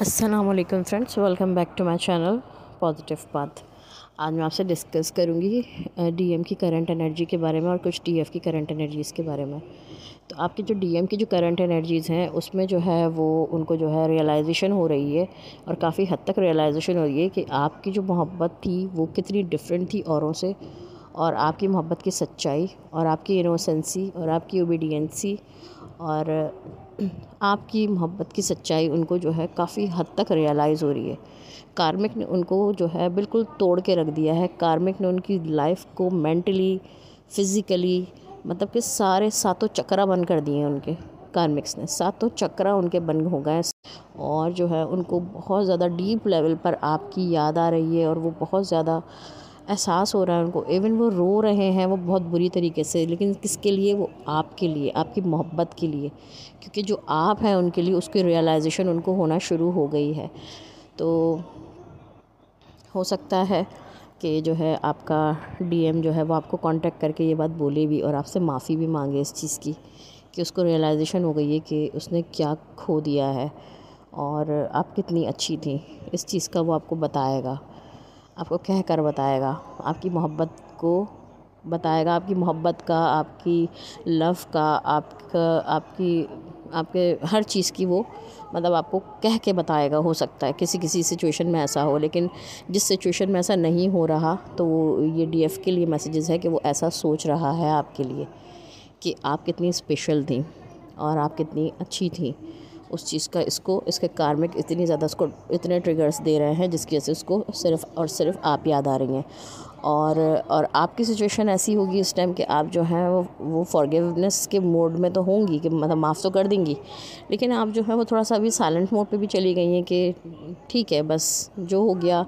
असलकम friends welcome back to my channel positive path आज मैं आपसे डिस्कस करूँगी डीएम की करंट एनर्जी के बारे में और कुछ डीएफ की करंट एनर्जीज़ के बारे में। तो आपकी जो डीएम की जो करंट एनर्जीज़ हैं, उसमें जो है वो, उनको जो है रियलाइजेशन हो रही है और काफ़ी हद तक रियलाइजेशन हो रही है कि आपकी जो मोहब्बत थी, वो कितनी डिफरेंट थी औरों से और आपकी मोहब्बत की सच्चाई और आपकी इनोसेंसी और आपकी ओबीडियंसी और आपकी मोहब्बत की सच्चाई उनको जो है काफ़ी हद तक रियलाइज़ हो रही है। कार्मिक ने उनको जो है बिल्कुल तोड़ के रख दिया है। कार्मिक ने उनकी लाइफ को मेंटली फिज़िकली मतलब कि सारे सातों चक्रा बंद कर दिए हैं उनके कार्मिक्स ने। सातों चक्रा उनके बंद हो गए और जो है उनको बहुत ज़्यादा डीप लेवल पर आपकी याद आ रही है और वो बहुत ज़्यादा एहसास हो रहा है उनको। इवन वो रो रहे हैं, वो बहुत बुरी तरीके से, लेकिन किसके लिए? वो आपके लिए, आपकी मोहब्बत के लिए। क्योंकि जो आप हैं उनके लिए, उसकी रियलाइजेशन उनको होना शुरू हो गई है। तो हो सकता है कि जो है आपका डीएम जो है, वो आपको कांटेक्ट करके ये बात बोले भी और आपसे माफ़ी भी मांगे इस चीज़ की, कि उसको रियलाइजेशन हो गई है कि उसने क्या खो दिया है और आप कितनी अच्छी थी। इस चीज़ का वो आपको बताएगा। आपको कह कर बताएगा, आपकी मोहब्बत को बताएगा, आपकी मोहब्बत का, आपकी लव का, आपका, आपकी, आपके हर चीज़ की वो मतलब आपको कह के बताएगा, हो सकता है किसी किसी सिचुएशन में ऐसा हो, लेकिन जिस सिचुएशन में ऐसा नहीं हो रहा तो वो ये डीएफ के लिए मैसेजेस है कि वो ऐसा सोच रहा है आपके लिए कि आप कितनी स्पेशल थी और आप कितनी अच्छी थी। उस चीज़ का इसको, इसके कार्मिक इतनी ज़्यादा उसको, इतने ट्रिगर्स दे रहे हैं जिसकी वजह से उसको सिर्फ़ और सिर्फ़ आप याद आ रही हैं। और और आपकी सिचुएशन ऐसी होगी इस टाइम कि आप जो हैं वो वो फॉरगिवनेस के मोड में तो होंगी कि मतलब माफ़ तो कर देंगी, लेकिन आप जो है वो थोड़ा सा अभी साइलेंट मोड पे भी चली गई हैं कि ठीक है, बस जो हो गया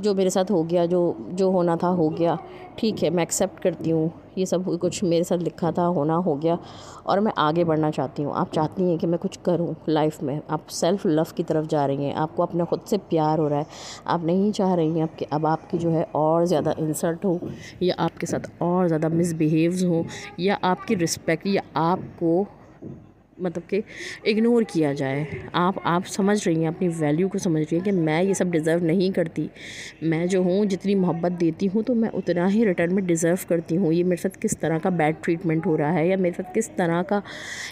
जो मेरे साथ हो गया, जो जो होना था हो गया। ठीक है, मैं एक्सेप्ट करती हूँ। ये सब कुछ मेरे साथ लिखा था, होना हो गया और मैं आगे बढ़ना चाहती हूँ। आप चाहती हैं कि मैं कुछ करूँ लाइफ में। आप सेल्फ़ लव की तरफ़ जा रही हैं। आपको अपने ख़ुद से प्यार हो रहा है। आप नहीं चाह रही हैं आपके अब आपकी जो है और ज़्यादा इंसल्ट हो या आपके साथ और ज़्यादा मिसबिहेव्स हो या आपकी रिस्पेक्ट या आपको मतलब कि इग्नोर किया जाए। आप आप समझ रही हैं, अपनी वैल्यू को समझ रही हैं कि मैं ये सब डिज़र्व नहीं करती। मैं जो हूँ, जितनी मोहब्बत देती हूँ तो मैं उतना ही रिटर्न में डिज़र्व करती हूँ। ये मेरे साथ किस तरह का बैड ट्रीटमेंट हो रहा है या मेरे साथ किस तरह का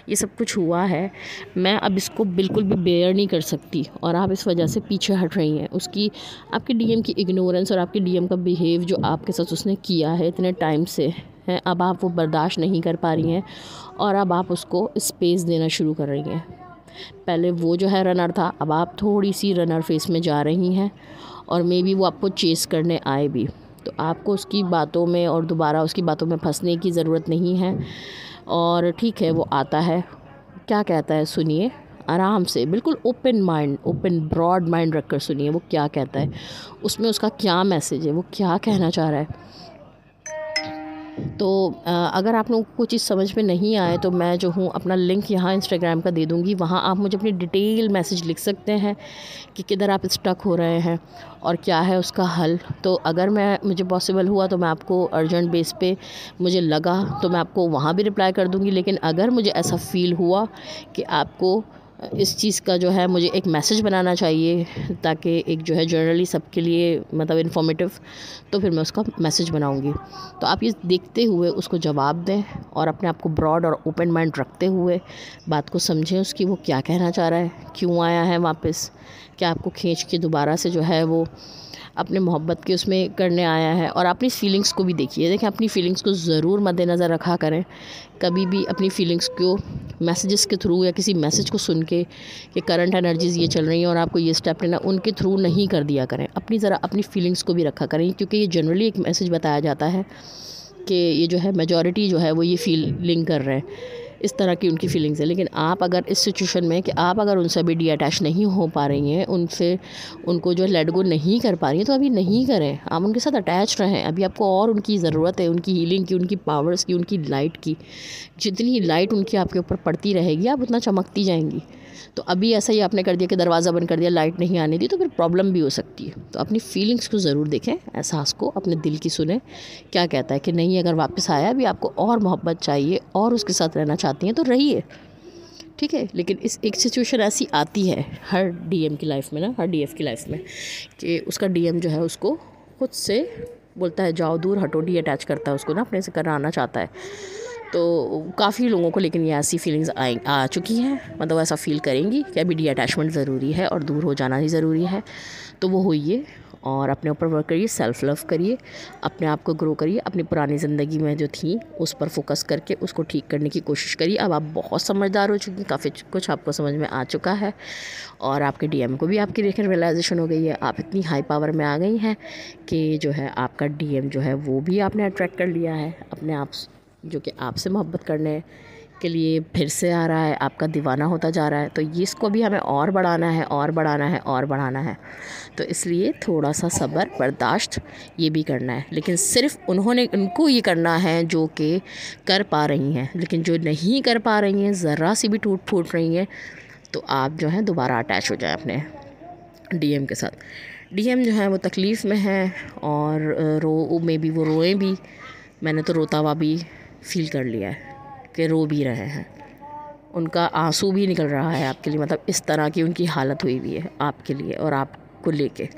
ये सब कुछ हुआ है, मैं अब इसको बिल्कुल भी बेयर नहीं कर सकती। और आप इस वजह से पीछे हट रही हैं। उसकी, आपके डी की इग्नोरेंस और आपके डी का बिहेव जो आपके साथ उसने किया है इतने टाइम से हैं, अब आप वो बर्दाश्त नहीं कर पा रही हैं और अब आप उसको स्पेस देना शुरू कर रही हैं। पहले वो जो है रनर था, अब आप थोड़ी सी रनर फेस में जा रही हैं और मे बी वो आपको चेस करने आए भी। तो आपको उसकी बातों में और दोबारा उसकी बातों में फंसने की ज़रूरत नहीं है और ठीक है, वो आता है। क्या कहता है सुनिए? आराम से, बिल्कुल open mind open broad mind रख कर सुनिए, वो क्या कहता है? उसमें उसका क्या मैसेज है? वो क्या कहना चाह रहा है? तो अगर आप लोगों को कुछ चीज़ समझ में नहीं आए तो मैं जो हूँ, अपना लिंक यहाँ इंस्टाग्राम का दे दूँगी। वहाँ आप मुझे अपनी डिटेल मैसेज लिख सकते हैं कि किधर आप स्टक हो रहे हैं और क्या है उसका हल। तो अगर मैं, मुझे पॉसिबल हुआ तो मैं आपको अर्जेंट बेस पे मुझे लगा तो मैं आपको वहाँ भी रिप्लाई कर दूँगी। लेकिन अगर मुझे ऐसा फ़ील हुआ कि आपको इस चीज़ का जो है मुझे एक मैसेज बनाना चाहिए ताकि एक जो है जनरली सबके लिए मतलब इन्फॉर्मेटिव तो फिर मैं उसका मैसेज बनाऊँगी। तो आप ये देखते हुए उसको जवाब दें और अपने आप को ब्रॉड और ओपन माइंड रखते हुए बात को समझें उसकी, वो क्या कहना चाह रहा है, क्यों आया है वापस, क्या आपको खींच के दोबारा से जो है वो अपने मोहब्बत के उसमें करने आया है। और अपनी फीलिंग्स को भी देखिए देखें अपनी फीलिंग्स को ज़रूर मद्देनज़र रखा करें कभी भी अपनी फीलिंग्स को मैसेजेस के थ्रू या किसी मैसेज को सुन के कि करंट एनर्जीज़ ये चल रही हैं और आपको ये स्टेप लेना, उनके थ्रू नहीं कर दिया करें। अपनी ज़रा अपनी फीलिंग्स को भी रखा करें, क्योंकि ये जनरली एक मैसेज बताया जाता है कि ये जो है मेजॉरिटी जो है वो ये फीलिंग कर रहे हैं। इस तरह की उनकी फीलिंग्स है। लेकिन आप अगर इस सिचुएशन में कि आप अगर उनसे अभी डी अटैच नहीं हो पा रही हैं उनसे उनको जो लेट गो नहीं कर पा रही हैं तो अभी नहीं करें। आप उनके साथ अटैच रहें। अभी आपको और उनकी ज़रूरत है उनकी हीलिंग की उनकी पावर्स की उनकी लाइट की। जितनी लाइट उनकी आपके ऊपर पड़ती रहेगी आप उतना चमकती जाएँगी। तो अभी ऐसा ही आपने कर दिया कि दरवाज़ा बंद कर दिया, लाइट नहीं आने दी तो फिर प्रॉब्लम भी हो सकती है। तो अपनी फीलिंग्स को ज़रूर देखें, एहसास को अपने दिल की सुने, क्या कहता है कि नहीं, अगर वापस आया भी आपको और मोहब्बत चाहिए और उसके साथ रहना चाहती हैं तो रहिए, ठीक है? लेकिन इस, एक सिचुएशन ऐसी आती है हर डीएम की लाइफ में ना, हर डीएफ की लाइफ में, कि उसका डीएम जो है उसको खुद से बोलता है, जाओ दूर, हटो डी अटैच करता है उसको ना, अपने से कराना चाहता है। तो काफ़ी लोगों को लेकिन ये ऐसी फीलिंग्स आई आ चुकी हैं। मतलब ऐसा फील करेंगी कि अभी डी अटैचमेंट ज़रूरी है और दूर हो जाना ही ज़रूरी है। तो वो होइए और अपने ऊपर वर्क करिए सेल्फ़ लव करिए, अपने आप को ग्रो करिए, अपनी पुरानी ज़िंदगी में जो थी, उस पर फोकस करके उसको ठीक करने की कोशिश करिए। अब आप बहुत समझदार हो चुकी हैं, काफ़ी कुछ आपको समझ में आ चुका है और आपके डीएम को भी आपकी देखें रियलाइजेशन हो गई है। आप इतनी हाई पावर में आ गई हैं कि जो है आपका डीएम जो है वो भी आपने अट्रैक्ट कर लिया है। अपने आप जो कि आपसे मोहब्बत करने के लिए फिर से आ रहा है, आपका दीवाना होता जा रहा है। तो इसको भी हमें और बढ़ाना है, और बढ़ाना है, और बढ़ाना है। तो इसलिए थोड़ा सा सब्र, बर्दाश्त ये भी करना है। लेकिन सिर्फ़ उन्होंने, उनको ये करना है जो कि कर पा रही हैं। लेकिन जो नहीं कर पा रही हैं, ज़रा सी भी टूट फूट रही हैं तो आप जो हैं दोबारा अटैच हो जाए अपने डीएम के साथ। डीएम जो है वो तकलीफ़ में है और रो में भी वो रोए भी। मैंने तो रोता हुआ भी फील कर लिया है कि रो भी रहे हैं। उनका आँसू भी निकल रहा है आपके लिए मतलब इस तरह की उनकी हालत हुई हुई है आपके लिए और आपको लेके।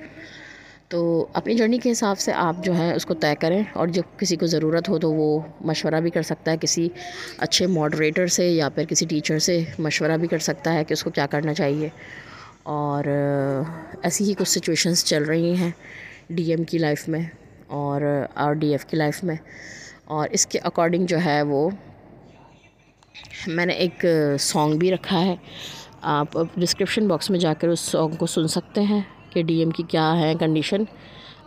तो अपनी जर्नी के हिसाब से आप जो है उसको तय करें और जब किसी को ज़रूरत हो तो वो मशवरा भी कर सकता है, किसी अच्छे मॉडरेटर से या फिर किसी टीचर से मशवरा भी कर सकता है कि उसको क्या करना चाहिए। और ऐसी ही कुछ सिचुएशंस चल रही हैं डीएम की लाइफ में और आर डी की लाइफ में। और इसके अकॉर्डिंग जो है वो मैंने एक सॉन्ग भी रखा है। आप डिस्क्रिप्शन बॉक्स में जाकर उस सॉन्ग को सुन सकते हैं कि डीएम की क्या है कंडीशन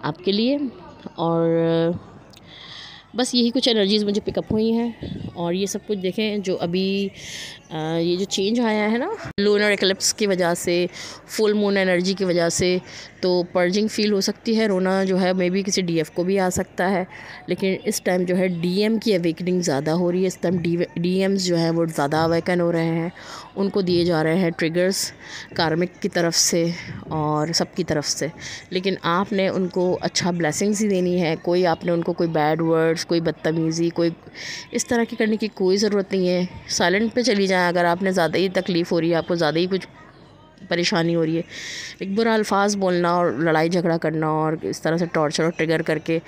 आपके लिए। और बस यही कुछ एनर्जीज़ मुझे पिकअप हुई हैं और ये सब कुछ देखें जो अभी आ, ये जो चेंज आया है ना लूनर एक्लिप्स की वजह से फुल मून एनर्जी की वजह से तो पर्जिंग फील हो सकती है। रोना जो है मे बी किसी डीएफ को भी आ सकता है लेकिन इस टाइम जो है डीएम की अवेकनिंग ज़्यादा हो रही है। इस टाइम डी डीएम्स जो है वो ज़्यादा अवेकन हो रहे हैं उनको दिए जा रहे हैं ट्रिगर्स कार्मिक की तरफ़ से और सबकी तरफ़ से। लेकिन आपने उनको अच्छा ब्लेसिंग्स ही देनी है। कोई आपने उनको कोई बैड वर्ड्स कोई बदतमीज़ी, कोई इस तरह की करने की कोई ज़रूरत नहीं है। साइलेंट पे चली जाए, अगर आपने ज़्यादा ही तकलीफ़ हो रही है, आपको ज़्यादा ही कुछ परेशानी हो रही है। एक बुरा अल्फाज बोलना और लड़ाई झगड़ा करना और इस तरह से टॉर्चर और ट्रिगर करके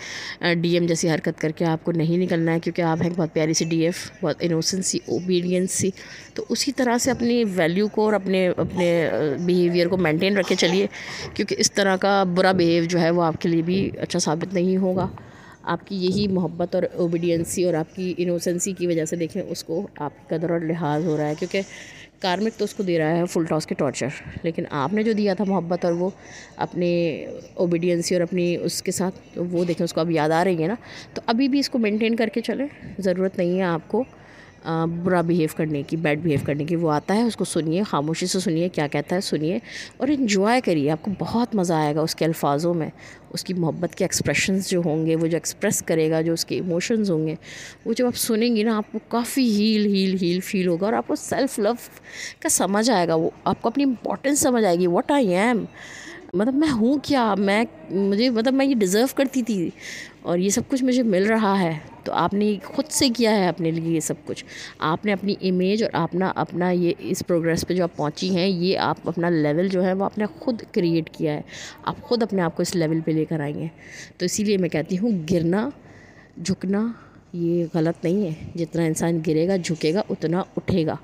डीएम जैसी हरकत करके आपको नहीं निकलना है, क्योंकि आप हैं बहुत प्यारी सी डीएफ बहुत इनोसेंस सी ओबीडियंस सी। तो उसी तरह से अपनी वैल्यू को और अपने अपने बिहेवियर को मेंटेन रखे चलिए, क्योंकि इस तरह का बुरा बिहेव जो है वो आपके लिए भी अच्छा साबित नहीं होगा। आपकी यही मोहब्बत और ओबीडियंसी और आपकी इनोसेंसी की वजह से देखें, उसको आपका कदर और लिहाज हो रहा है, क्योंकि कार्मिक तो उसको दे रहा है फुल टॉस के टॉर्चर लेकिन आपने जो दिया था मोहब्बत और वो अपने ओबीडियंसी और अपनी उसके साथ तो वो देखें, उसको अब याद आ रही है ना तो अभी भी इसको मेंटेन करके चलें, ज़रूरत नहीं है आपको। बुरा बिहेव करने की बैड बिहेव करने की, वो आता है, उसको सुनिए, खामोशी से सुनिए, क्या कहता है, सुनिए और इन्जॉय करिए। आपको बहुत मज़ा आएगा उसके अल्फाजों में, उसकी मोहब्बत के एक्सप्रेशंस जो होंगे, वो जो एक्सप्रेस करेगा, जो उसके इमोशंस होंगे, वो जब आप सुनेंगी ना, आपको काफ़ी हील हील हील फील होगा और आपको सेल्फ़ लव का समझ आएगा, वो आपको अपनी इंपॉर्टेंस समझ आएगी वॉट आई एम मतलब मैं हूँ क्या? मैं, मुझे मतलब मैं ये डिज़र्व करती थी और ये सब कुछ मुझे मिल रहा है। तो आपने खुद से किया है अपने लिए ये सब कुछ। आपने अपनी इमेज और अपना अपना ये इस प्रोग्रेस पे जो आप पहुँची हैं, ये आप अपना लेवल जो है वो आपने खुद क्रिएट किया है। आप खुद अपने आप को इस लेवल पे लेकर हैं। तो इसीलिए मैं कहती हूँ, गिरना, झुकना ये गलत नहीं है। जितना इंसान गिरेगा, झुकेगा, उतना उठेगा।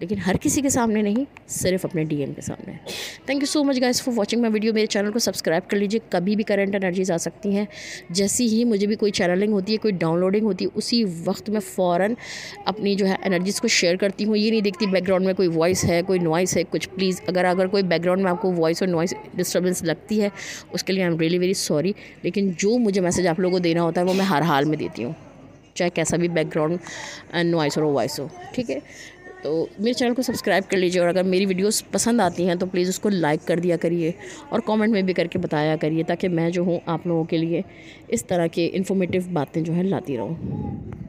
लेकिन हर किसी के सामने नहीं, सिर्फ़ अपने डीएम के सामने thank you so much guys for watching my video मेरे चैनल को सब्सक्राइब कर लीजिए। कभी भी करंट एनर्जीज आ सकती हैं। जैसी ही मुझे भी कोई चैनलिंग होती है, कोई डाउनलोडिंग होती है, उसी वक्त मैं फ़ौर अपनी जो है एनर्जीज़ को शेयर करती हूँ। ये नहीं देखती बैकग्राउंड में कोई वॉइस है, कोई नॉइस है, कुछ प्लीज़ अगर अगर कोई बैकग्राउंड में आपको वॉइस और नॉइस डिस्टर्बेंस लगती है, उसके लिए I am really very sorry लेकिन जो मुझे मैसेज आप लोगों को देना होता है, वो मैं हर हाल में देती हूँ। चाहे कैसा भी बैकग्राउंड नॉइस हो वॉइस हो, ठीक है? तो मेरे चैनल को सब्सक्राइब कर लीजिए और अगर मेरी वीडियोस पसंद आती हैं तो प्लीज़ उसको लाइक कर दिया करिए और कमेंट में भी करके बताया करिए ताकि मैं जो हूँ आप लोगों के लिए इस तरह के इन्फॉर्मेटिव बातें जो हैं लाती रहूँ।